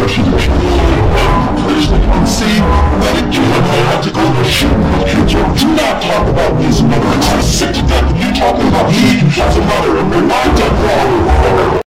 See, but it can't